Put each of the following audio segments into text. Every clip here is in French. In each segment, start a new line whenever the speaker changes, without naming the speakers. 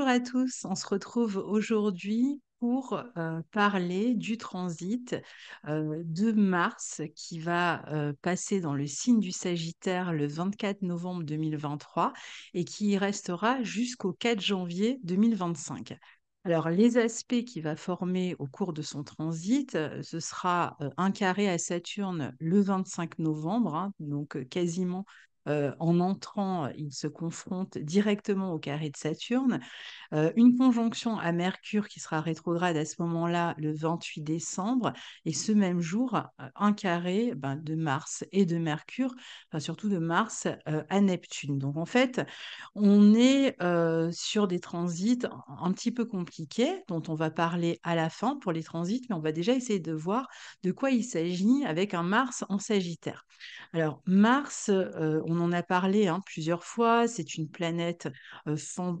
bonjour à tous. On se retrouve aujourd'hui pour euh, parler du transit euh, de Mars qui va euh, passer dans le signe du Sagittaire le 24 novembre 2023 et qui y restera jusqu'au 4 janvier 2025. Alors, les aspects qu'il va former au cours de son transit, ce sera un carré à Saturne le 25 novembre, hein, donc quasiment en entrant, il se confronte directement au carré de Saturne. une conjonction à Mercure qui sera rétrograde à ce moment-là le 28 décembre. Et ce même jour, un carré ben, de Mars et de Mercure, surtout de Mars à Neptune. Donc en fait, on est sur des transits un petit peu compliqués dont on va parler à la fin pour les transits, mais on va déjà essayer de voir de quoi il s'agit avec un Mars en Sagittaire. Alors Mars, on en a parlé hein, plusieurs fois. C'est une planète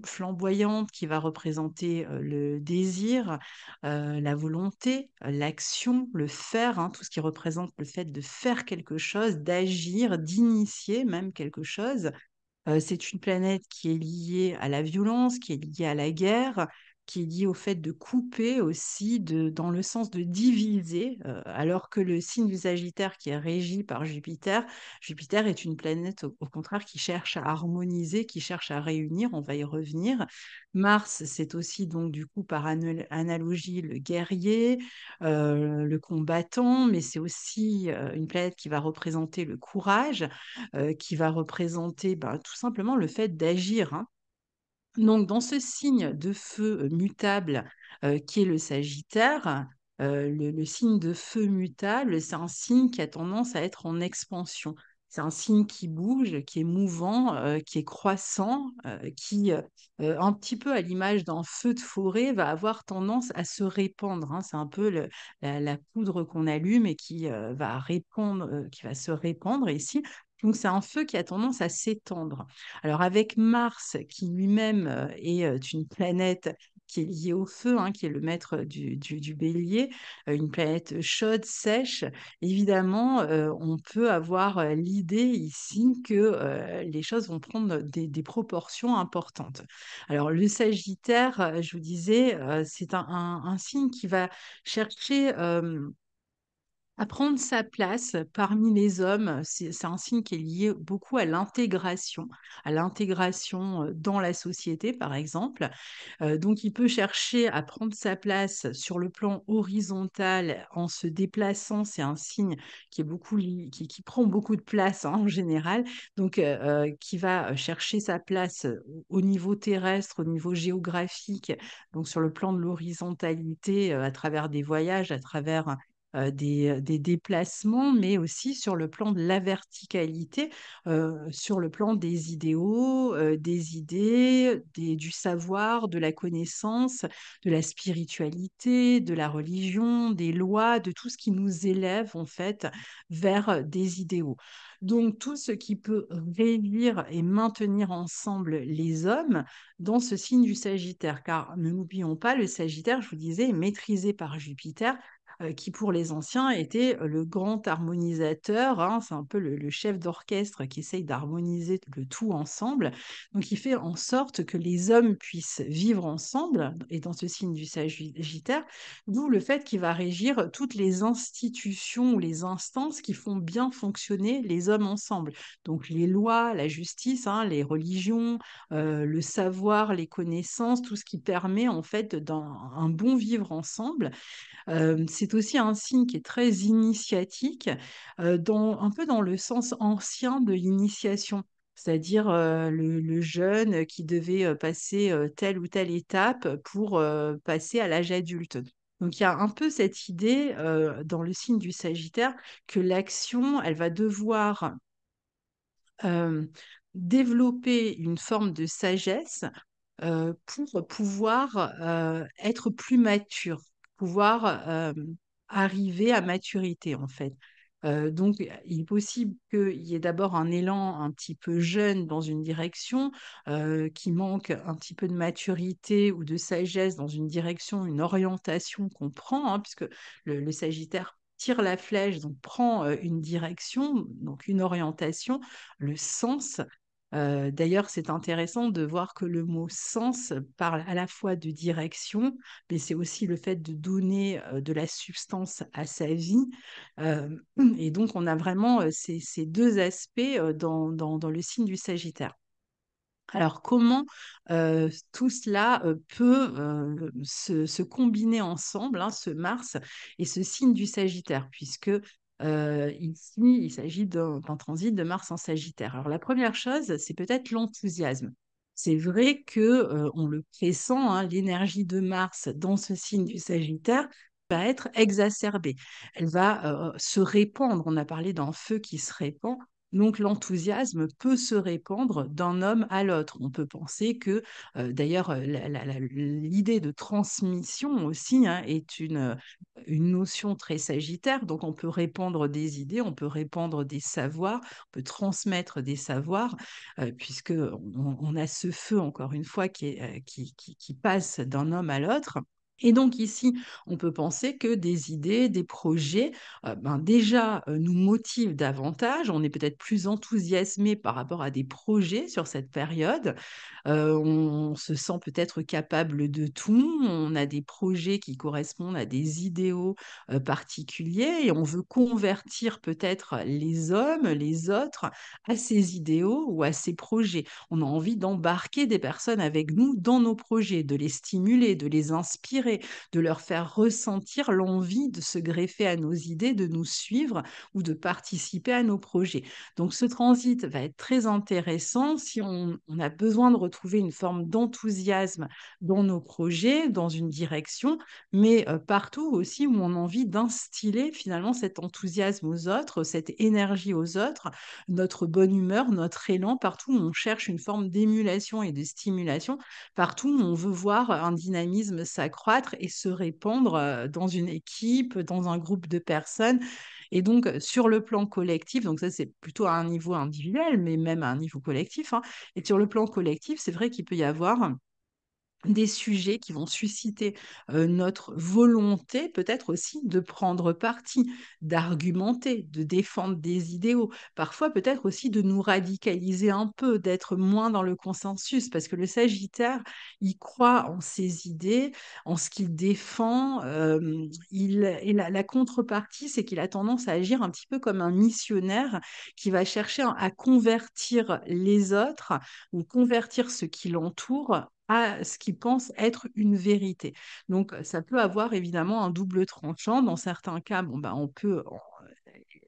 flamboyante qui va représenter le désir, la volonté, l'action, le faire, hein, tout ce qui représente le fait de faire quelque chose, d'agir, d'initier même quelque chose. c'est une planète qui est liée à la violence, qui est liée à la guerre, qui est lié au fait de couper aussi de, dans le sens de diviser, euh, alors que le signe du Sagittaire qui est régi par Jupiter, Jupiter est une planète au, contraire qui cherche à harmoniser, qui cherche à réunir, on va y revenir. Mars, c'est aussi donc du coup par analogie le guerrier, euh, le combattant, mais c'est aussi euh, une planète qui va représenter le courage, qui va représenter ben, tout simplement le fait d'agir. Hein. Donc, dans ce signe de feu mutable qui est le Sagittaire, le, signe de feu mutable, c'est un signe qui a tendance à être en expansion. C'est un signe qui bouge, qui est mouvant, qui est croissant, qui, un petit peu à l'image d'un feu de forêt, va avoir tendance à se répandre. Hein. C'est un peu la, poudre qu'on allume et qui va qui va se répandre ici. Donc, c'est un feu qui a tendance à s'étendre. Alors, avec Mars, qui lui-même euh, est euh, une planète qui est liée au feu, hein, qui est le maître du, bélier, euh, une planète chaude, sèche, évidemment, on peut avoir l'idée ici que les choses vont prendre des, proportions importantes. Alors, le Sagittaire, je vous disais, c'est un, signe qui va chercher à prendre sa place parmi les hommes, c'est un signe qui est lié beaucoup à l'intégration, à l'intégration dans la société, par exemple. donc, il peut chercher à prendre sa place sur le plan horizontal en se déplaçant. C'est un signe qui prend beaucoup de place hein, en général, donc qui va chercher sa place au niveau terrestre, au niveau géographique, donc sur le plan de l'horizontalité, à travers des voyages, à travers des, déplacements, mais aussi sur le plan de la verticalité, sur le plan des idéaux, des idées, du savoir, de la connaissance, de la spiritualité, de la religion, des lois, de tout ce qui nous élève en fait vers des idéaux. Donc tout ce qui peut réunir et maintenir ensemble les hommes dans ce signe du Sagittaire, car ne n'oublions pas, le Sagittaire, je vous disais, est maîtrisé par Jupiter, euh, qui pour les anciens était euh, le grand harmonisateur. Hein. c'est un peu le, chef d'orchestre qui essaye d'harmoniser le tout ensemble. Donc il fait en sorte que les hommes puissent vivre ensemble, et dans ce signe du Sagittaire, d'où le fait qu'il va régir toutes les institutions ou les instances qui font bien fonctionner les hommes ensemble. Donc les lois, la justice, hein, les religions, euh, le savoir, les connaissances, tout ce qui permet en fait d'un bon vivre ensemble c'est aussi un signe qui est très initiatique, dans, un peu dans le sens ancien de l'initiation c'est-à-dire le, jeune qui devait passer telle ou telle étape pour passer à l'âge adulte. Donc il y a un peu cette idée dans le signe du Sagittaire que l'action, elle va devoir développer une forme de sagesse pour pouvoir être plus mature pouvoir arriver à maturité, en fait. donc, il est possible qu'il y ait d'abord un élan un petit peu jeune dans une direction, qui manque un petit peu de maturité ou de sagesse dans une direction, une orientation qu'on prend, hein, puisque le, Sagittaire tire la flèche, donc prend une direction, donc une orientation, le sens, Heu, d'ailleurs, c'est intéressant de voir que le mot «sens» parle à la fois de direction, mais c'est aussi le fait de donner, heu, de la substance à sa vie. Hem et donc on a vraiment, ces 2 aspects, dans le signe du Sagittaire. Alors comment, tout cela, peut, se combiner ensemble, hein, ce Mars et ce signe du Sagittaire? Puisque, heu, ici, il s'agit d'un transit de Mars en Sagittaire. Alors la première chose, c'est peut-être l'enthousiasme. C'est vrai que, heu, on le pressent, hein, l'énergie de Mars dans ce signe du Sagittaire va être exacerbée. Elle va, heu, se répandre. On a parlé d'un feu qui se répand. Donc l'enthousiasme peut se répandre d'un homme à l'autre. On peut penser que, heu, d'ailleurs, la l'idée de transmission aussi, hein, est une, heu, une notion très sagittaire. Donc on peut répandre des idées, on peut répandre des savoirs, on peut transmettre des savoirs, heu, puisqu'on on a ce feu, encore une fois, qui passe d'un homme à l'autre. Et donc ici, on peut penser que des idées, des projets, heu, ben, déjà, heu, nous motivent davantage. On est peut-être plus enthousiasmé par rapport à des projets sur cette période. Heu, on se sent peut-être capable de tout. On a des projets qui correspondent à des idéaux, particuliers et on veut convertir peut-être les hommes, les autres à ces idéaux ou à ces projets. On a envie d'embarquer des personnes avec nous dans nos projets, de les stimuler, de les inspirer, de leur faire ressentir l'envie de se greffer à nos idées, de nous suivre ou de participer à nos projets. Donc ce transit va être très intéressant si on, on a besoin de retrouver une forme d'enthousiasme dans nos projets, dans une direction, mais euh, partout aussi où on a envie d'instiller finalement cet enthousiasme aux autres, cette énergie aux autres, notre bonne humeur, notre élan, partout où on cherche une forme d'émulation et de stimulation, partout où on veut voir un dynamisme s'accroître et se répandre dans une équipe, dans un groupe de personnes. Et donc, sur le plan collectif, donc ça, c'est plutôt à un niveau individuel, mais même à un niveau collectif, hein, et sur le plan collectif, c'est vrai qu'il peut y avoir des sujets qui vont susciter, notre volonté peut-être aussi de prendre parti, d'argumenter, de défendre des idéaux. Parfois peut-être aussi de nous radicaliser un peu, d'être moins dans le consensus parce que le Sagittaire, il croit en ses idées, en ce qu'il défend, il et la la contrepartie, c'est qu'il a tendance à agir un petit peu comme un missionnaire qui va chercher à convertir les autres ou convertir ce qui l'entoure à ce qu'ils pensent être une vérité. Donc, ça peut avoir évidemment un double tranchant. Dans certains cas, bon, bah, on peut en-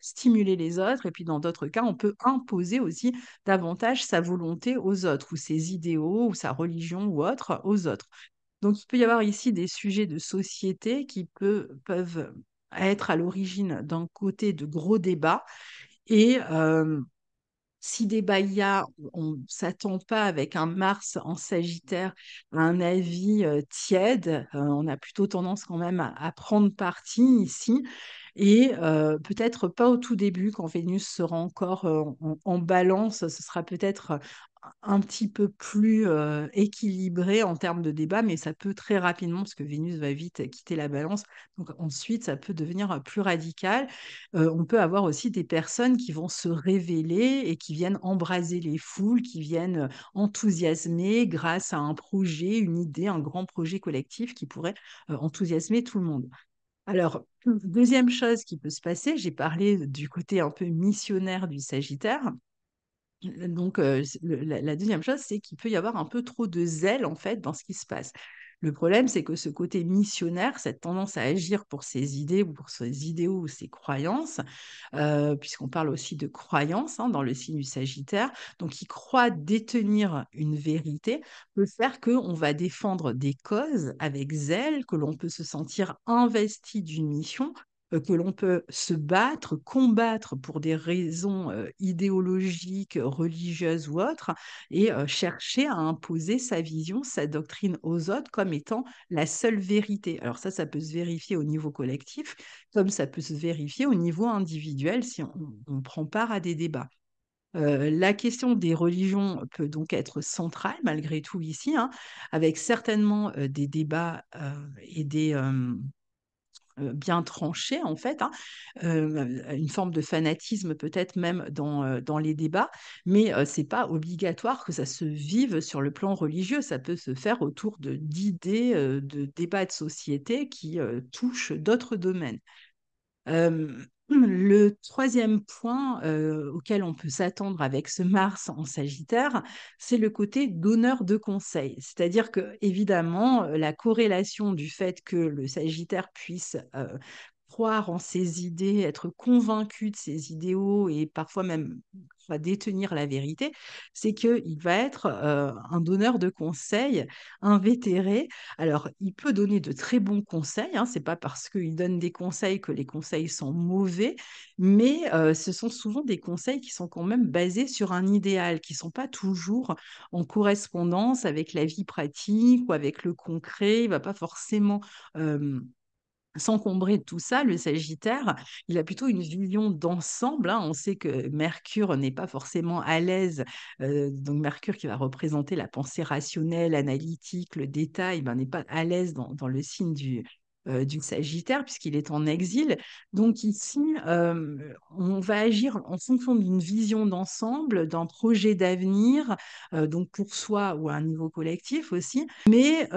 stimuler les autres, et puis dans d'autres cas, on peut imposer aussi davantage sa volonté aux autres, ou ses idéaux, ou sa religion, ou autre, aux autres. Donc, il peut y avoir ici des sujets de société qui peuvent être à l'origine d'un côté de gros débats, et euh, si débat il y a, on ne s'attend pas avec un Mars en Sagittaire à un avis euh, tiède. Euh, on a plutôt tendance quand même à prendre parti ici. Et peut-être pas au tout début, quand Vénus sera encore en, balance, ce sera peut-être un petit peu plus équilibré en termes de débat, mais ça peut très rapidement, parce que Vénus va vite quitter la balance, donc ensuite ça peut devenir plus radical. On peut avoir aussi des personnes qui vont se révéler et qui viennent embraser les foules, qui viennent enthousiasmer grâce à un projet, une idée, un grand projet collectif qui pourrait enthousiasmer tout le monde. Alors, deuxième chose qui peut se passer, j'ai parlé du côté un peu missionnaire du Sagittaire. Donc, le la 2 chose, c'est qu'il peut y avoir un peu trop de zèle, en fait, dans ce qui se passe. Le problème, c'est que ce côté missionnaire, cette tendance à agir pour ses idées ou pour ses idéaux ou ses croyances, heu, puisqu'on parle aussi de croyance, hein, dans le signe du Sagittaire, donc il croit détenir une vérité, peut faire qu'on va défendre des causes avec zèle, que l'on peut se sentir investi d'une mission, que l'on peut se battre, combattre pour des raisons, heu, idéologiques, religieuses ou autres et heu, chercher à imposer sa vision, sa doctrine aux autres comme étant la seule vérité. Alors ça, ça peut se vérifier au niveau collectif, comme ça peut se vérifier au niveau individuel si on prend part à des débats. La question des religions peut donc être centrale malgré tout ici, hein, avec certainement, des débats, et des, bien tranché en fait, hein, une forme de fanatisme peut-être même dans, dans les débats, mais heu, c'est pas obligatoire que ça se vive sur le plan religieux. Ça peut se faire autour de d'idées, de débats de société qui, touchent d'autres domaines. Le troisième point, heu, auquel on peut s'attendre avec ce Mars en Sagittaire, c'est le côté donneur de conseils. C'est-à-dire qu'évidemment, heu, la corrélation du fait que le Sagittaire puisse, heu, croire en ses idées, être convaincu de ses idéaux et parfois même va détenir la vérité, c'est qu'il va être, heu, un donneur de conseils invétéré. Alors, il peut donner de très bons conseils, hein, c'est pas parce qu'il donne des conseils que les conseils sont mauvais, mais heu, ce sont souvent des conseils qui sont quand même basés sur un idéal, qui sont pas toujours en correspondance avec la vie pratique ou avec le concret. Il va pas forcément, S'encombrer de tout ça, le Sagittaire, il a plutôt une vision d'ensemble, hein. On sait que Mercure n'est pas forcément à l'aise, heu, donc Mercure qui va représenter la pensée rationnelle, analytique, le détail, ben, n'est pas à l'aise dans le signe du, heu, du Sagittaire puisqu'il est en exil. Donc ici, hem, on va agir en fonction d'une vision d'ensemble, d'un projet d'avenir, donc pour soi ou à un niveau collectif aussi. Mais,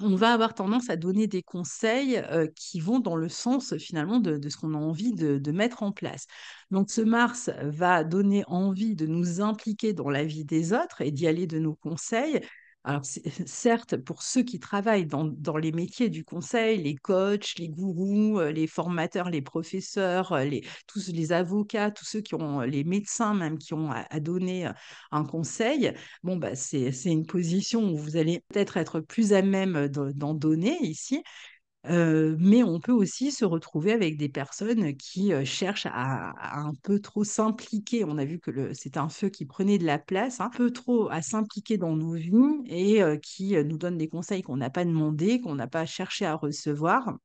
on va avoir tendance à donner des conseils, heu, qui vont dans le sens, finalement, de ce qu'on a envie de mettre en place. Donc ce Mars va donner envie de nous impliquer dans la vie des autres et d'y aller de nos conseils. Alors certes, pour ceux qui travaillent dans les métiers du conseil, les coachs, les gourous, heu, les formateurs, les professeurs, les tous les avocats, tous ceux qui ont les médecins même qui ont à donner, un conseil, Bon, bah, c'est une position où vous allez peut-être être plus à même, de d'en donner ici, mais on peut aussi se retrouver avec des personnes qui, cherchent à un peu trop s'impliquer. On a vu que c'était un feu qui prenait de la place, un peu trop à s'impliquer dans nos vies et qui, nous donnent des conseils qu'on n'a pas demandés, qu'on n'a pas cherché à recevoir.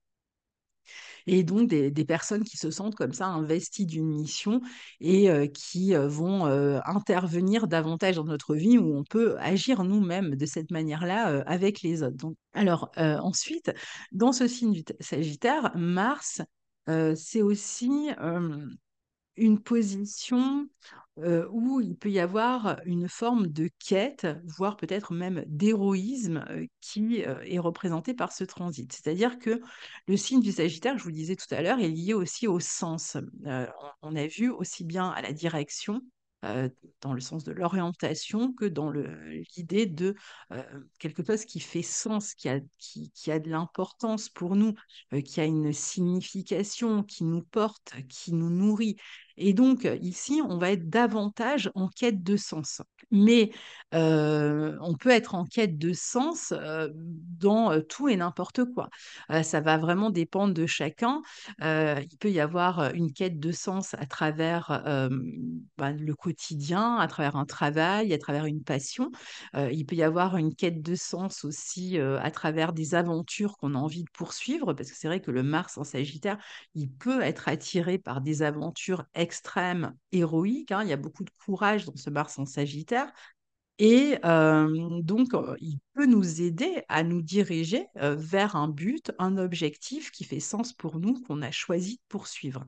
Et donc des des personnes qui se sentent comme ça investies d'une mission et heu, qui, heu, vont, heu, intervenir davantage dans notre vie où on peut agir nous-mêmes de cette manière-là, avec les autres. Donc alors, ensuite, dans ce signe du Sagittaire, Mars, c'est aussi, une position, heu, où il peut y avoir une forme de quête, voire peut-être même d'héroïsme, heu, qui, heu, est représenté par ce transit. C'est-à-dire que le signe du Sagittaire, je vous le disais tout à l'heure, est lié aussi au sens. On a vu aussi bien à la direction, heu, dans le sens de l'orientation que dans l'idée de, heu, quelque chose qui fait sens, qui a qui a de l'importance pour nous, heu, qui a une signification, qui nous porte, qui nous nourrit. Et donc, heu, ici, on va être davantage en quête de sens. Mais, heu, on peut être en quête de sens, heu, dans, tout et n'importe quoi. Ça va vraiment dépendre de chacun. Il peut y avoir, une quête de sens à travers, bah, le quotidien, à travers un travail, à travers une passion. Il peut y avoir une quête de sens aussi, à travers des aventures qu'on a envie de poursuivre, parce que c'est vrai que le Mars en Sagittaire, il peut être attiré par des aventures extrêmes, héroïques, hein. Il y a beaucoup de courage dans ce Mars en Sagittaire et hem, donc heu, il peut nous aider à nous diriger, heu, vers un but, un objectif qui fait sens pour nous, qu'on a choisi de poursuivre.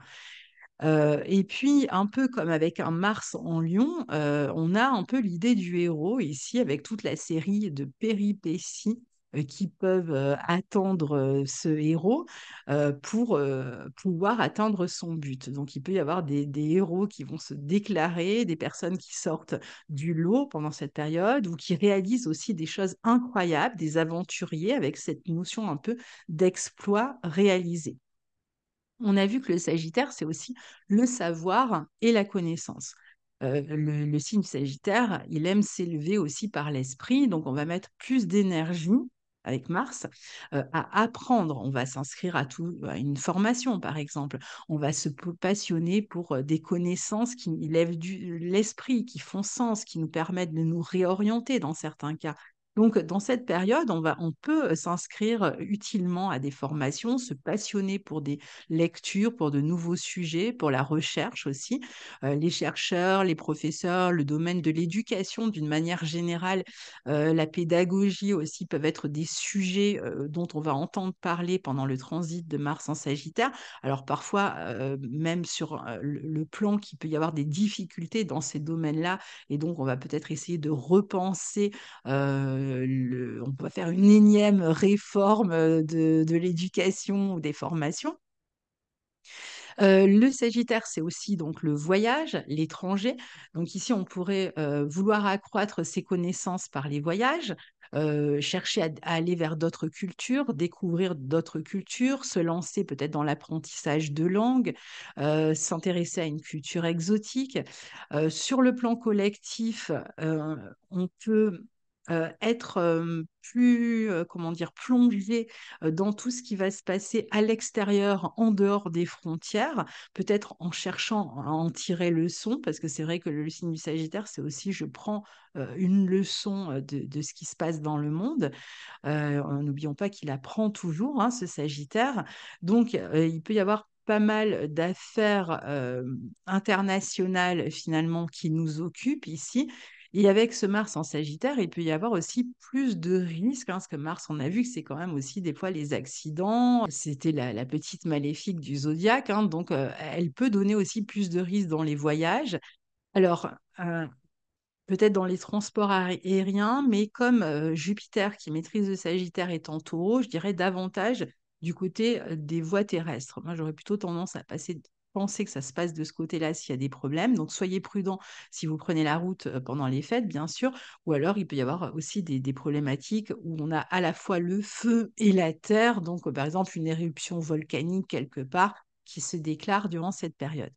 Et puis un peu comme avec un Mars en Lion, on a un peu l'idée du héros ici avec toute la série de péripéties, qui peuvent, heu, attendre, heu, ce héros, pour, pouvoir atteindre son but. Donc il peut y avoir des héros qui vont se déclarer, des personnes qui sortent du lot pendant cette période ou qui réalisent aussi des choses incroyables, des aventuriers avec cette notion un peu d'exploit réalisé. On a vu que le Sagittaire, c'est aussi le savoir et la connaissance. Le signe Sagittaire, il aime s'élever aussi par l'esprit, donc on va mettre plus d'énergie avec Mars, à apprendre. On va s'inscrire à à une formation, par exemple. On va se passionner pour, des connaissances qui élèvent du l'esprit, qui font sens, qui nous permettent de nous réorienter dans certains cas. Donc, dans cette période, on va on peut s'inscrire utilement à des formations, se passionner pour des lectures, pour de nouveaux sujets, pour la recherche aussi. Les chercheurs, les professeurs, le domaine de l'éducation d'une manière générale, la pédagogie aussi peuvent être des sujets, dont on va entendre parler pendant le transit de Mars en Sagittaire. Alors parfois, même sur, le plan qu'il peut y avoir des difficultés dans ces domaines-là et donc on va peut-être essayer de repenser Le on peut faire une énième réforme, heu, de l'éducation ou des formations. Heu, le Sagittaire, c'est aussi donc le voyage, l'étranger. Donc ici, on pourrait, vouloir accroître ses connaissances par les voyages, chercher à à aller vers d'autres cultures, découvrir d'autres cultures, se lancer peut-être dans l'apprentissage de langues, s'intéresser à une culture exotique. Sur le plan collectif, on peut, heu, être, hem, plus, heu, comment dire? Plongé, dans tout ce qui va se passer à l'extérieur, en dehors des frontières, peut-être en cherchant à en tirer leçon, parce que c'est vrai que le signe du Sagittaire, c'est aussi je prends, une leçon, de de ce qui se passe dans le monde. N'oublions pas qu'il apprend toujours, hein, ce Sagittaire. Donc, il peut y avoir pas mal d'affaires, internationales finalement qui nous occupent ici et avec ce Mars en Sagittaire, il peut y avoir aussi plus de risques, hein, parce que Mars, on a vu que c'est quand même aussi des fois les accidents. C'était la petite maléfique du zodiaque, hein, donc, elle peut donner aussi plus de risques dans les voyages. Alors, Peut-être dans les transports aé aériens, mais comme, Jupiter qui maîtrise le Sagittaire est en Taureau, je dirais davantage du côté, des voies terrestres. Moi, j'aurais plutôt tendance à passer penser que ça se passe de ce côté-là s'il y a des problèmes, donc soyez prudents si vous prenez la route, pendant les fêtes, bien sûr, ou alors il peut y avoir aussi des des problématiques où on a à la fois le feu et la terre, donc, par exemple, une éruption volcanique quelque part qui se déclare durant cette période.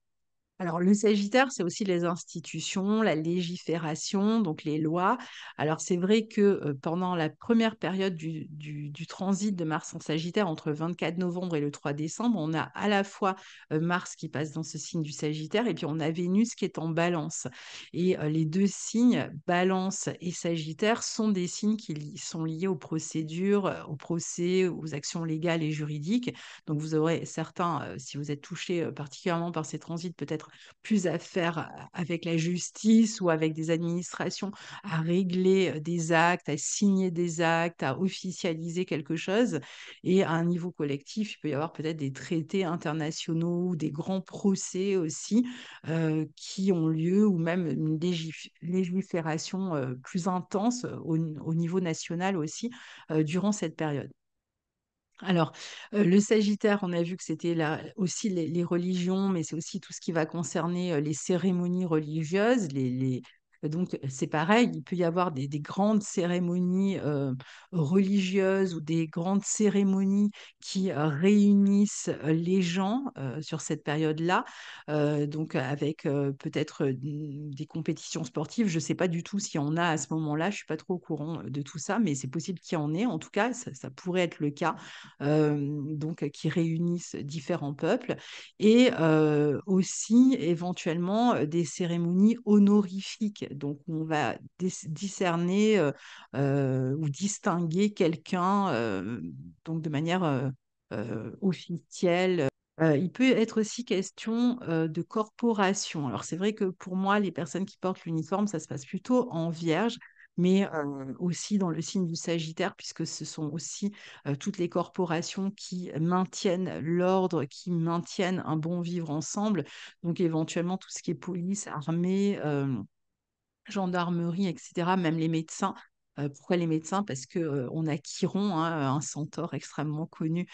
Alors, le Sagittaire, c'est aussi les institutions, la légifération, donc les lois. Alors, c'est vrai que euh, pendant la première période du, du- transit de Mars en Sagittaire, entre le 24 novembre et le 3 décembre, on a à la fois euh, Mars qui passe dans ce signe du Sagittaire et puis on a Vénus qui est en Balance. Et euh, les deux signes, Balance et Sagittaire, sont des signes qui sont liés aux procédures, aux procès, aux actions légales et juridiques. Donc, vous aurez certains, si vous êtes touché particulièrement par ces transits, peut-être plus à faire a avec la justice ou avec des administrations, à régler, heu, des actes, à signer des actes, à officialiser quelque chose et à un niveau collectif, il peut y avoir peut-être des traités internationaux ou des grands procès aussi, heu, qui ont lieu ou même une légif légifération, plus intense, au au niveau national aussi, durant cette période. Alors, le Sagittaire, on a vu que c'était la aussi les religions, mais c'est aussi tout ce qui va concerner, les cérémonies religieuses, les donc c'est pareil, il peut y avoir des des grandes cérémonies, religieuses ou des grandes cérémonies qui, réunissent, les gens, sur cette période-là. Donc avec, peut-être, des compétitions sportives. Je ne sais pas du tout s'il y en a à ce moment-là, je ne suis pas trop au courant, de tout ça, mais c'est possible qu'il y en ait. En tout cas, ça ça pourrait être le cas donc euh, qui réunissent différents peuples et aussi éventuellement, des cérémonies honorifiques. Donc on va discerner, heu heu, ou distinguer quelqu'un, heu, donc de manière, officielle. Il peut être aussi question, de corporation. Alors c'est vrai que pour moi, les personnes qui portent l'uniforme, ça se passe plutôt en Vierge, mais aussi dans le signe du Sagittaire puisque ce sont aussi, toutes les corporations qui maintiennent l'ordre, qui maintiennent un bon vivre ensemble. Donc éventuellement tout ce qui est police, armée, Gendarmerie et cetera, même les médecins. Heu, pourquoi les médecins? Parce que, heu, on a Chiron, hein, un centaure extrêmement connu,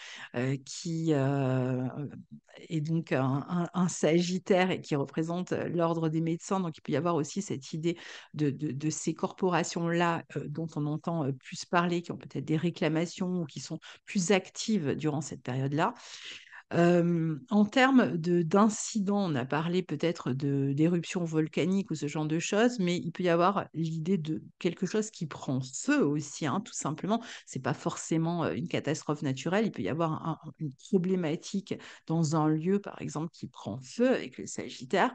qui, est donc un sagittaire et qui représente, l'ordre des médecins. Donc il peut y avoir aussi cette idée de ces corporations-là, dont on entend, plus parler, qui ont peut-être des réclamations ou qui sont plus actives durant cette période-là. En termes de d'incidents, on a parlé peut-être d'éruptions volcaniques ou ce genre de choses, mais il peut y avoir l'idée de quelque chose qui prend feu aussi, hein, tout simplement. C'est pas forcément, une catastrophe naturelle, il peut y avoir un une problématique dans un lieu, par exemple, qui prend feu avec le Sagittaire,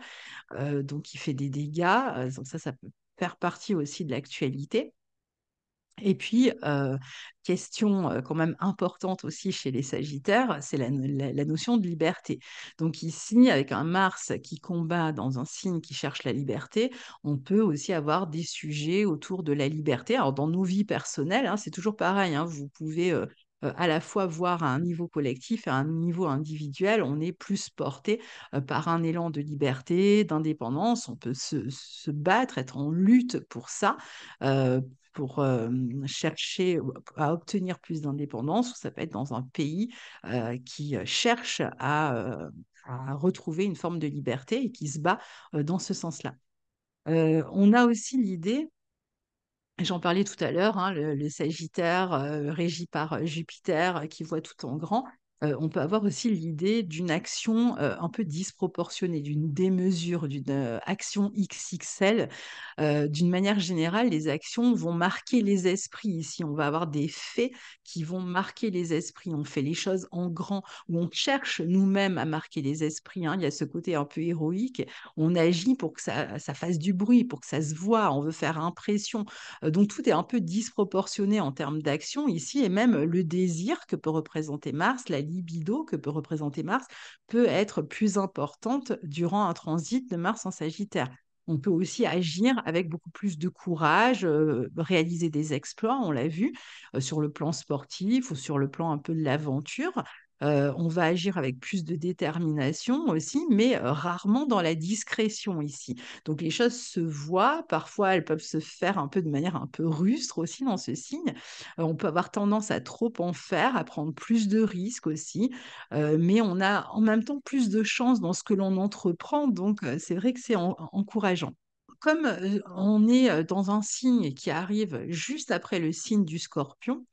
donc qui fait des dégâts, donc ça, ça peut faire partie aussi de l'actualité. Et puis, question, quand même importante aussi chez les sagittaires, c'est la no la la notion de liberté. Donc ici, avec un Mars qui combat dans un signe qui cherche la liberté, on peut aussi avoir des sujets autour de la liberté. Alors dans nos vies personnelles, hein, c'est toujours pareil, hein, vous pouvez, à la fois voir à un niveau collectif et à un niveau individuel, on est plus porté, par un élan de liberté, d'indépendance. On peut se battre, être en lutte pour ça, pour, chercher à obtenir plus d'indépendance, ça peut être dans un pays, qui, cherche à, retrouver une forme de liberté et qui se bat, dans ce sens-là. On a aussi l'idée J'en parlais tout à l'heure, hein, le Sagittaire, régi par, Jupiter, qui voit tout en grand. On peut avoir aussi l'idée d'une action, un peu disproportionnée, d'une démesure, d'une, action XXL. D'une manière générale, les actions vont marquer les esprits ici. On va avoir des faits qui vont marquer les esprits. On fait les choses en grand, ou on cherche nous-mêmes à marquer les esprits, hein. Il y a ce côté un peu héroïque. On agit pour que ça fasse du bruit, pour que ça se voit. On veut faire impression. Donc tout est un peu disproportionné en termes d'action ici et même le désir que peut représenter Mars, la libido que peut représenter Mars, peut être plus importante durant un transit de Mars en Sagittaire. On peut aussi agir avec beaucoup plus de courage, heu, réaliser des exploits, on l'a vu, heu, sur le plan sportif ou sur le plan un peu de l'aventure. On va agir avec plus de détermination aussi, mais, rarement dans la discrétion ici. Donc les choses se voient, parfois elles peuvent se faire un peu de manière un peu rustre aussi dans ce signe. On peut avoir tendance à trop en faire, à prendre plus de risques aussi, mais on a en même temps plus de chance dans ce que l'on entreprend, donc c'est vrai que c'est en encourageant. Comme, on est, dans un signe qui arrive juste après le signe du Scorpion,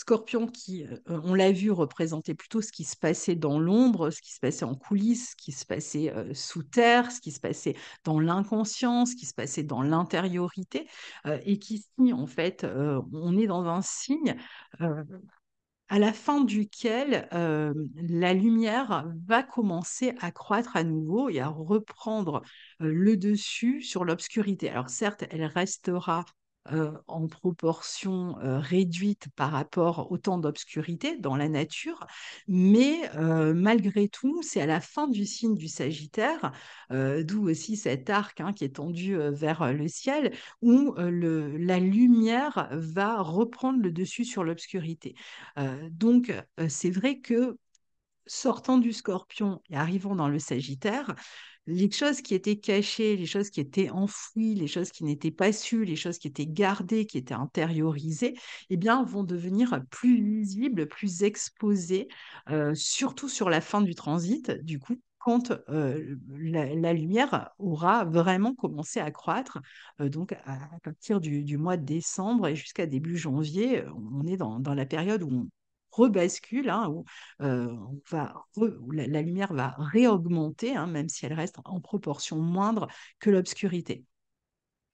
Scorpion qui, heu, on l'a vu représenter plutôt ce qui se passait dans l'ombre, ce qui se passait en coulisses, ce qui se passait, heu, sous terre, ce qui se passait dans l'inconscient, ce qui se passait dans l'intériorité, heu, et qu'ici en fait, on est dans un signe, à la fin duquel, la lumière va commencer à croître à nouveau et à reprendre, le dessus sur l'obscurité. Alors certes, elle restera, heu, en proportion, heu, réduite par rapport au temps d'obscurité dans la nature, mais heu, malgré tout, c'est à la fin du signe du Sagittaire, d'où aussi cet arc, hein, qui est tendu, vers, le ciel, où, le la lumière va reprendre le dessus sur l'obscurité. Donc c'est vrai que sortant du Scorpion et arrivant dans le Sagittaire, les choses qui étaient cachées, les choses qui étaient enfouies, les choses qui n'étaient pas sues, les choses qui étaient gardées, qui étaient intériorisées, eh bien, vont devenir plus visibles, plus exposées, heu, surtout sur la fin du transit, du coup, quand, heu, la lumière aura vraiment commencé à croître, heu, donc à partir du mois de décembre et jusqu'à début janvier, on est dans dans la période où on rebascule, hein, où, la la lumière va réaugmenter, hein, même si elle reste en proportion moindre que l'obscurité.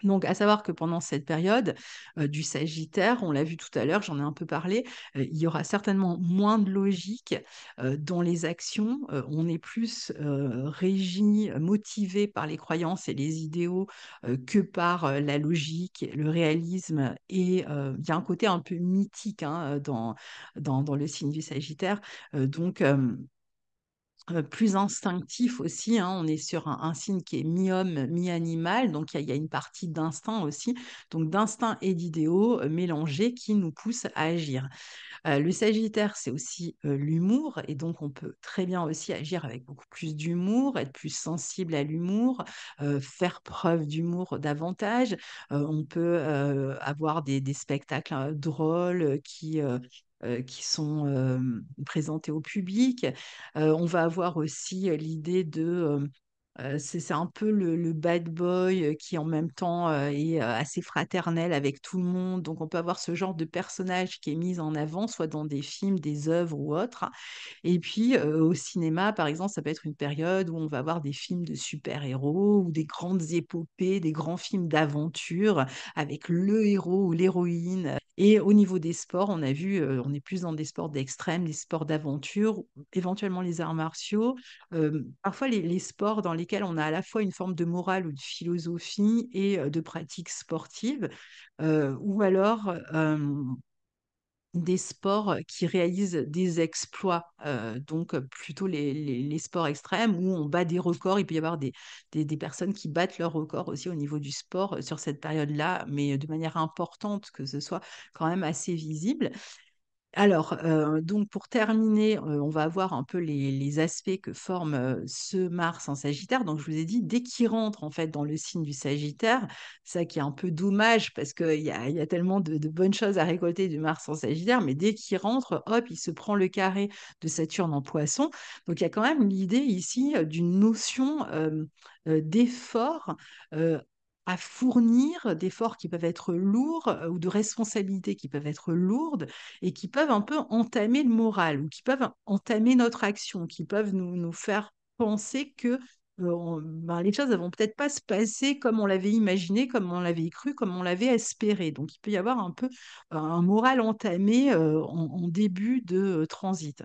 Donc, à savoir que pendant cette période, du Sagittaire, on l'a vu tout à l'heure, j'en ai un peu parlé, il y aura certainement moins de logique, dans les actions. On est plus, régi, motivé par les croyances et les idéaux, que par, la logique, le réalisme et il y a un côté un peu mythique, hein, dans dans dans le signe du Sagittaire. Donc, Heu, plus instinctif aussi, hein. On est sur un signe qui est mi-homme, mi-animal, donc il y a une partie d'instinct aussi, donc d'instinct et d'idéaux, heu, mélangés qui nous poussent à agir. Heu, le Sagittaire, c'est aussi, l'humour et donc on peut très bien aussi agir avec beaucoup plus d'humour, être plus sensible à l'humour, faire preuve d'humour davantage. On peut, avoir des spectacles, heu, drôles, qui, qui sont, hem, présentés au public. Heu, on va avoir aussi, l'idée de, c'est un peu le bad boy, qui en même temps, est, assez fraternel avec tout le monde. Donc on peut avoir ce genre de personnage qui est mis en avant, soit dans des films, des œuvres ou autres. Et puis, au cinéma, par exemple, ça peut être une période où on va avoir des films de super-héros ou des grandes épopées, des grands films d'aventure avec le héros ou l'héroïne Et au niveau des sports, on a vu, on est plus dans des sports d'extrême, des sports d'aventure, éventuellement les arts martiaux, parfois les sports dans lesquels on a à la fois une forme de morale ou de philosophie et de pratique sportive, ou alors, des sports qui réalisent des exploits, donc plutôt les sports extrêmes où on bat des records. Il peut y avoir des personnes qui battent leurs records aussi au niveau du sport, sur cette période-là, mais de manière importante, que ce soit quand même assez visible. Alors, heu, donc pour terminer, heu, on va avoir un peu les aspects que forme, heu, ce Mars en Sagittaire. Donc je vous ai dit, dès qu'il rentre en fait dans le signe du Sagittaire, ça qui est un peu dommage parce qu'il y y a tellement de bonnes choses à récolter du Mars en Sagittaire, mais dès qu'il rentre, hop, il se prend le carré de Saturne en Poisson. Donc il y a quand même l'idée ici, d'une notion, d'effort, à fournir, d'efforts qui peuvent être lourds, ou de responsabilités qui peuvent être lourdes et qui peuvent un peu entamer le moral ou qui peuvent entamer notre action, qui peuvent nous faire penser que, ben, les choses ne vont peut-être pas se passer comme on l'avait imaginé, comme on l'avait cru, comme on l'avait espéré. Donc il peut y avoir un peu un moral entamé, en début de, transit.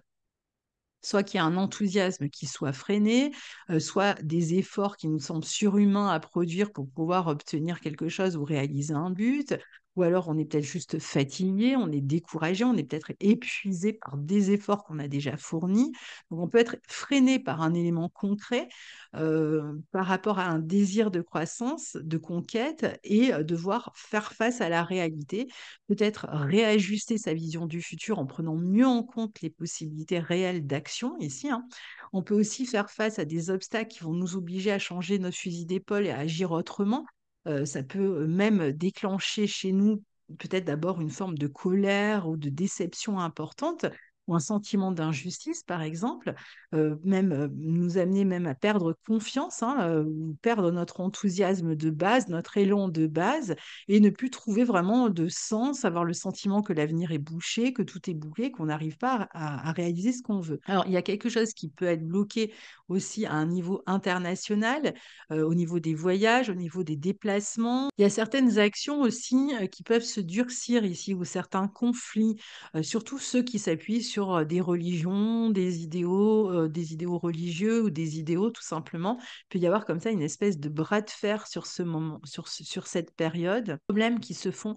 Soit qu'il y a un enthousiasme qui soit freiné, soit des efforts qui nous semblent surhumains à produire pour pouvoir obtenir quelque chose ou réaliser un but, ou alors on est peut-être juste fatigué, on est découragé, on est peut-être épuisé par des efforts qu'on a déjà fournis. On peut être freiné par un élément concret, heu, par rapport à un désir de croissance, de conquête et heu, devoir faire face à la réalité. Peut-être réajuster sa vision du futur en prenant mieux en compte les possibilités réelles d'action ici, hein. On peut aussi faire face à des obstacles qui vont nous obliger à changer notre fusil d'épaule et à agir autrement. Heu, ça peut, même déclencher chez nous peut-être d'abord une forme de colère ou de déception importante ou un sentiment d'injustice par exemple, heu, même, heu, nous amener même à perdre confiance, hein, heu, ou perdre notre enthousiasme de base, notre élan de base et ne plus trouver vraiment de sens, avoir le sentiment que l'avenir est bouché, que tout est bouclé, qu'on n'arrive pas à réaliser ce qu'on veut. Alors il y a quelque chose qui peut être bloqué aussi à un niveau international, au niveau des voyages, au niveau des déplacements. Il y a certaines actions aussi, qui peuvent se durcir ici ou certains conflits, surtout ceux qui s'appuient sur, heu, des religions, des idéaux, des idéaux religieux ou des idéaux tout simplement. Il peut y avoir comme ça une espèce de bras de fer sur ce moment sur sur cette période. Problèmes qui se font,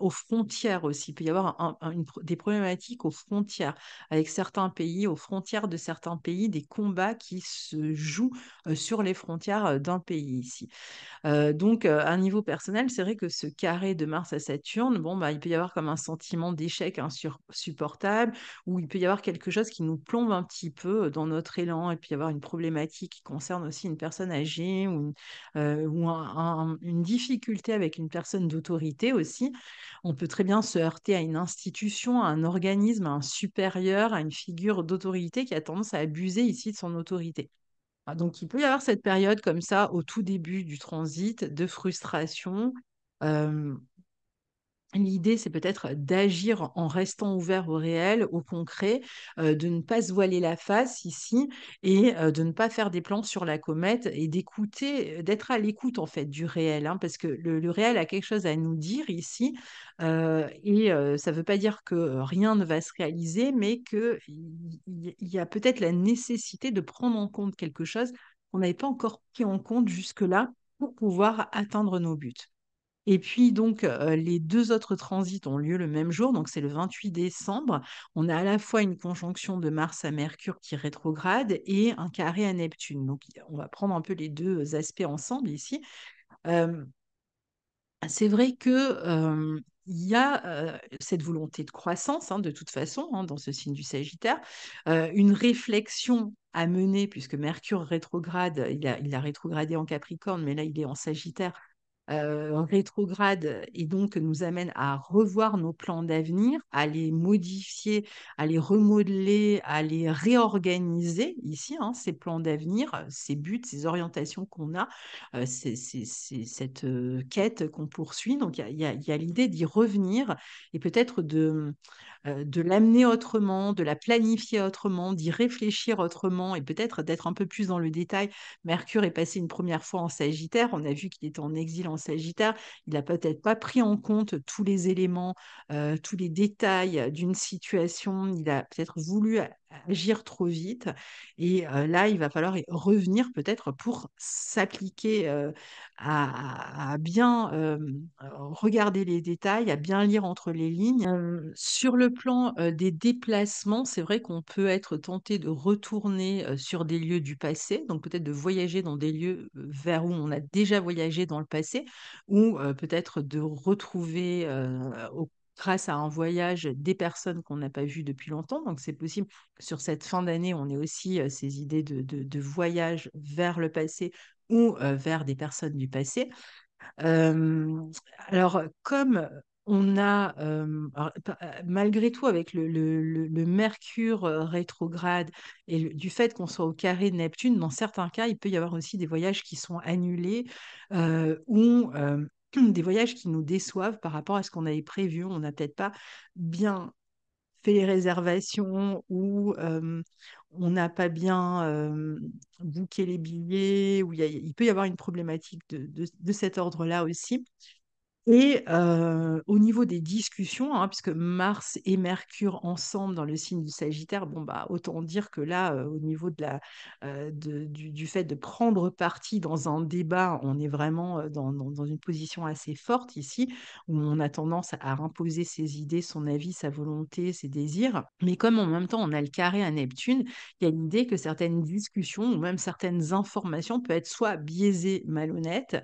aux frontières aussi. Il peut y avoir des problématiques aux frontières avec certains pays, aux frontières de certains pays, des combats qui se jouent, sur les frontières, d'un pays ici. Donc à un niveau personnel, c'est vrai que ce carré de Mars à Saturne, bon, bah, il peut y avoir comme un sentiment d'échec insupportable ou il peut y avoir quelque chose qui nous plombe un petit peu, dans notre élan et puis y avoir une problématique qui concerne aussi une personne âgée ou une, heu, ou un un une difficulté avec une personne d'autorité aussi. On peut très bien se heurter à une institution, à un organisme, à un supérieur, à une figure d'autorité qui a tendance à abuser ici de son autorité. Ah donc il peut y avoir cette période comme ça au tout début du transit de frustration, hem L'idée, c'est peut-être d'agir en restant ouvert au réel, au concret, heu, de ne pas se voiler la face ici et heu, de ne pas faire des plans sur la comète et d'écouter, d'être à l'écoute en fait du réel, hein, parce que le réel a quelque chose à nous dire ici, et ça ne veut pas dire que rien ne va se réaliser, mais qu'il y il y a peut-être la nécessité de prendre en compte quelque chose qu'on n'avait pas encore pris en compte jusque-là pour pouvoir atteindre nos buts. Et puis donc, les 2 autres transits ont lieu le même jour, donc c'est le 28 décembre. On a à la fois une conjonction de Mars à Mercure qui rétrograde et un carré à Neptune. On va prendre un peu les 2 aspects ensemble ici. C'est vrai que, il y a, cette volonté de croissance, hein, de toute façon, hein, dans ce signe du Sagittaire. Une réflexion à mener puisque Mercure rétrograde, il a rétrogradé en Capricorne, mais là il est en Sagittaire heu, rétrograde et donc nous amène à revoir nos plans d'avenir, à les modifier, à les remodeler, à les réorganiser ici, hein, ces plans d'avenir, heu, ces buts, ces orientations qu'on a, c'est cette, quête qu'on poursuit. Donc il y y a l'idée d'y revenir et peut-être de, heu, de l'amener autrement, de la planifier autrement, d'y réfléchir autrement et peut-être d'être un peu plus dans le détail. Mercure est passé une première fois en Sagittaire, on a vu qu'il était en exil en Sagittaire. Il a peut-être pas pris en compte tous les éléments, heu, tous les détails d'une situation. Il a peut-être voulu agir trop vite et là, il va falloir revenir peut-être pour s'appliquer, à bien, regarder les détails, à bien lire entre les lignes. Sur le plan, des déplacements, c'est vrai qu'on peut être tenté de retourner, sur des lieux du passé, donc peut-être de voyager dans des lieux, vers où on a déjà voyagé dans le passé ou peut-être de retrouver, au grâce à un voyage, des personnes qu'on n'a pas vues depuis longtemps. Donc c'est possible sur cette fin d'année, on ait aussi, ces idées de de voyage vers le passé ou vers des personnes du passé. Alors comme on a, malgré tout avec le le Mercure, rétrograde et du fait qu'on soit au carré de Neptune, dans certains cas, il peut y avoir aussi des voyages qui sont annulés, ou des voyages qui nous déçoivent par rapport à ce qu'on avait prévu. On n'a peut-être pas bien fait les réservations ou hem, on n'a pas bien, hem, booké les billets il peut y avoir une problématique de cet ordre-là aussi. Et au niveau des discussions, hein, puisque Mars et Mercure ensemble dans le signe du Sagittaire, bon, bah, autant dire que là, au niveau de la, du fait de prendre parti dans un débat, on est vraiment, dans dans dans une position assez forte ici, où on a tendance à imposer ses idées, son avis, sa volonté, ses désirs. Mais comme en même temps on a le carré à Neptune, il y a l'idée que certaines discussions ou même certaines informations peuvent être soit biaisées, malhonnêtes,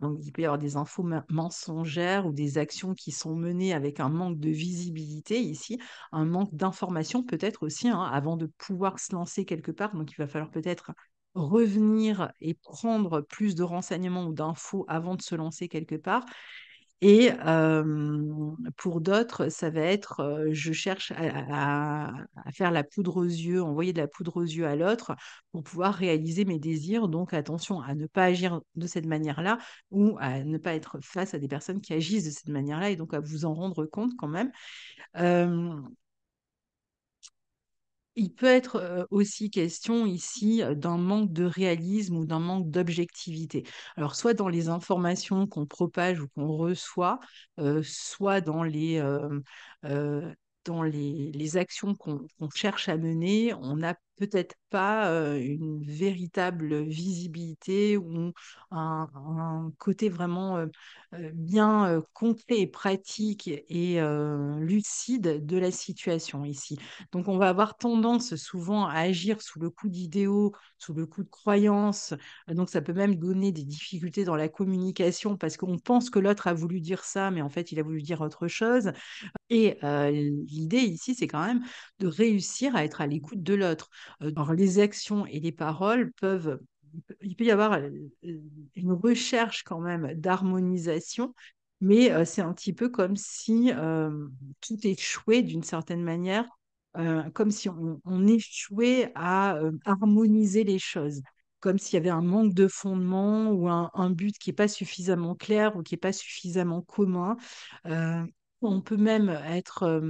donc, il peut y avoir des infos men mensongères ou des actions qui sont menées avec un manque de visibilité ici, un manque d'information peut-être aussi, hein, avant de pouvoir se lancer quelque part. Donc, il va falloir peut-être revenir et prendre plus de renseignements ou d'infos avant de se lancer quelque part. Et pour d'autres, ça va être, je cherche à faire la poudre aux yeux, envoyer de la poudre aux yeux à l'autre pour pouvoir réaliser mes désirs. Donc attention à ne pas agir de cette manière-là ou à ne pas être face à des personnes qui agissent de cette manière-là et donc à vous en rendre compte quand même. Il peut être, aussi question ici, d'un manque de réalisme ou d'un manque d'objectivité. Alors soit dans les informations qu'on propage ou qu'on reçoit, soit dans les, dans les les actions qu'on cherche à mener, on n'a peut-être pas, une véritable visibilité ou un côté vraiment, bien, concret et pratique et lucide de la situation ici. Donc, on va avoir tendance souvent à agir sous le coup d'idéaux, sous le coup de croyances. Donc ça peut même donner des difficultés dans la communication parce qu'on pense que l'autre a voulu dire ça, mais en fait, il a voulu dire autre chose. Et l'idée ici, c'est quand même de réussir à être à l'écoute de l'autre. Heu, alors les actions et les paroles peuvent il peut y avoir, heu, une recherche quand même d'harmonisation, mais heu, c'est un petit peu comme si, tout échouait d'une certaine manière, comme si on échouait à, harmoniser les choses. Comme s'il y avait un manque de fondement ou un un but qui est pas suffisamment clair ou qui est pas suffisamment commun. On peut même être,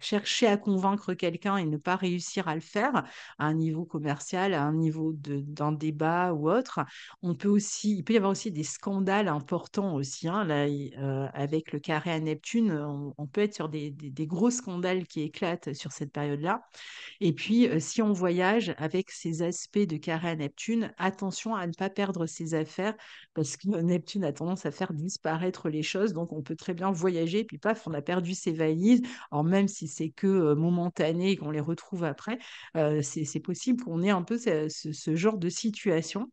chercher à convaincre quelqu'un et ne pas réussir à le faire, à un niveau commercial, à un niveau d'un débat ou autre. On peut aussi il peut y avoir aussi des scandales importants aussi, hein, là avec le carré à Neptune, on peut être sur des des gros scandales qui éclatent sur cette période-là. Et puis, si on voyage avec ces aspects de carré à Neptune, attention à ne pas perdre ses affaires parce que Neptune a tendance à faire disparaître les choses. Donc on peut très bien voyager et puis paf, on a perdu ses valises. Alors même si c'est que, momentané et qu'on les retrouve après, c'est possible qu'on ait un peu ce genre de situation.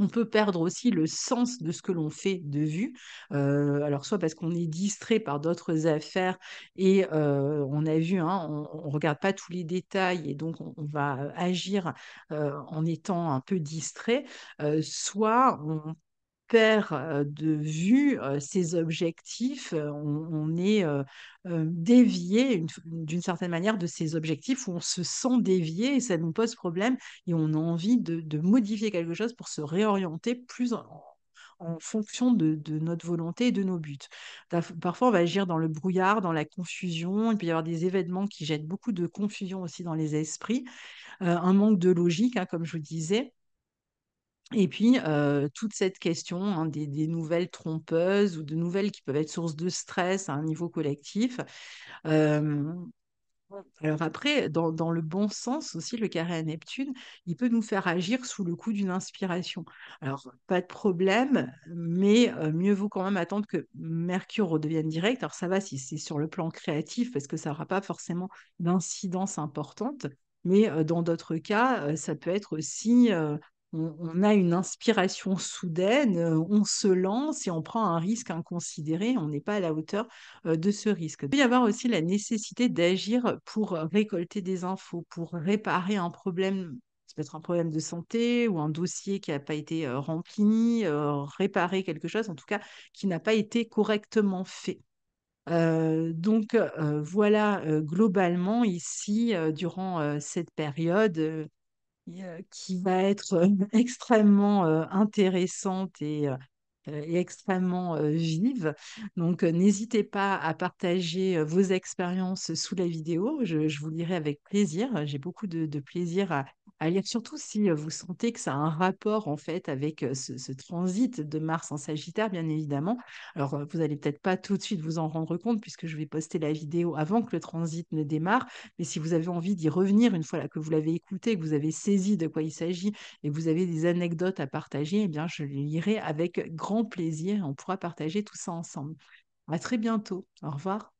On peut perdre aussi le sens de ce que l'on fait de vue. Alors soit parce qu'on est distrait par d'autres affaires et on a vu, hein, on on regarde pas tous les détails et donc on va agir, en étant un peu distrait. Soit on perd, de vue, ses objectifs, on est, dévié d'une certaine manière de ses objectifs ou on se sent dévié et ça nous pose problème et on a envie de modifier quelque chose pour se réorienter plus en fonction de, notre volonté et de nos buts. Parfois, on va agir dans le brouillard, dans la confusion. Il peut y avoir des événements qui jettent beaucoup de confusion aussi dans les esprits, un manque de logique, hein, comme je vous disais. Et puis, toute cette question hein, des, nouvelles trompeuses ou de nouvelles qui peuvent être source de stress à un niveau collectif. Alors après, dans, dans le bon sens aussi, le carré à Neptune, il peut nous faire agir sous le coup d'une inspiration. Alors, pas de problème, mais mieux vaut quand même attendre que Mercure redevienne direct. Alors ça va si c'est sur le plan créatif, parce que ça n'aura pas forcément d'incidence importante. Mais dans d'autres cas, ça peut être aussi, on, a une inspiration soudaine, euh, on se lance et on prend un risque inconsidéré, on n'est pas à la hauteur euh, de ce risque. Il peut y avoir aussi la nécessité d'agir pour récolter des infos, pour réparer un problème. Ça peut être un problème de santé ou un dossier qui n'a pas été euh, rempli, réparer quelque chose, en tout cas, qui n'a pas été correctement fait. Donc voilà, globalement, ici, durant cette période, euh, qui va être euh, extrêmement euh, intéressante et, et extrêmement euh, vive. Donc, euh, n'hésitez pas à partager euh, vos expériences sous la vidéo. Je, vous lirai avec plaisir. J'ai beaucoup de, plaisir à, lire, surtout si euh, vous sentez que ça a un rapport en fait avec euh, ce, transit de Mars en Sagittaire, bien évidemment. Alors, euh, vous allez peut-être pas tout de suite vous en rendre compte puisque je vais poster la vidéo avant que le transit ne démarre. Mais si vous avez envie d'y revenir une fois que vous l'avez écouté, que vous avez saisi de quoi il s'agit et que vous avez des anecdotes à partager, eh bien, je les lirai avec plaisir. On pourra partager tout ça ensemble. À très bientôt. Au revoir.